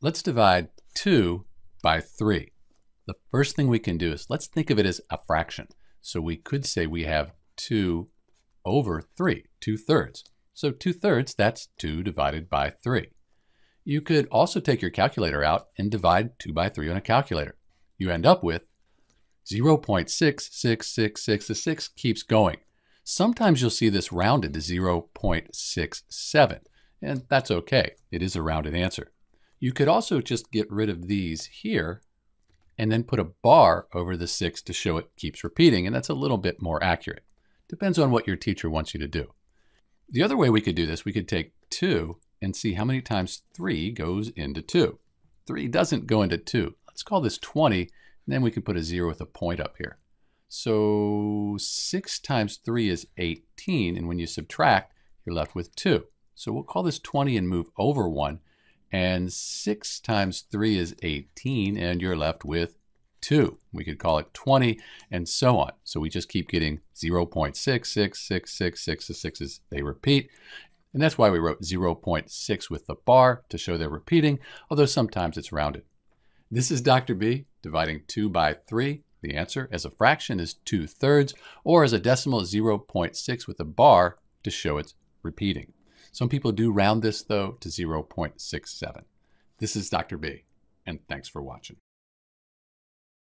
Let's divide 2 by 3. The first thing we can do is let's think of it as a fraction. So we could say we have 2 over 3, 2 thirds. So 2 thirds, that's 2 divided by 3. You could also take your calculator out and divide 2 by 3 on a calculator. You end up with 0.6666. The 6 keeps going. Sometimes you'll see this rounded to 0.67, and that's okay. It is a rounded answer. You could also just get rid of these here and then put a bar over the 6 to show it keeps repeating, and that's a little bit more accurate. Depends on what your teacher wants you to do. The other way we could do this, we could take 2 and see how many times 3 goes into 2. 3 doesn't go into 2. Let's call this 20, and then we can put a 0 with a point up here. So 6 times 3 is 18, and when you subtract, you're left with 2. So we'll call this 20 and move over 1, and 6 times 3 is 18, and you're left with 2. We could call it 20, and so on. So we just keep getting 0.66666. The 6's, they repeat. And that's why we wrote 0.6 with the bar to show they're repeating, although sometimes it's rounded. This is Dr. B dividing 2 by 3. The answer as a fraction is 2 thirds, or as a decimal 0.6 with a bar to show it's repeating. Some people do round this, though, to 0.67. This is Dr. B, and thanks for watching.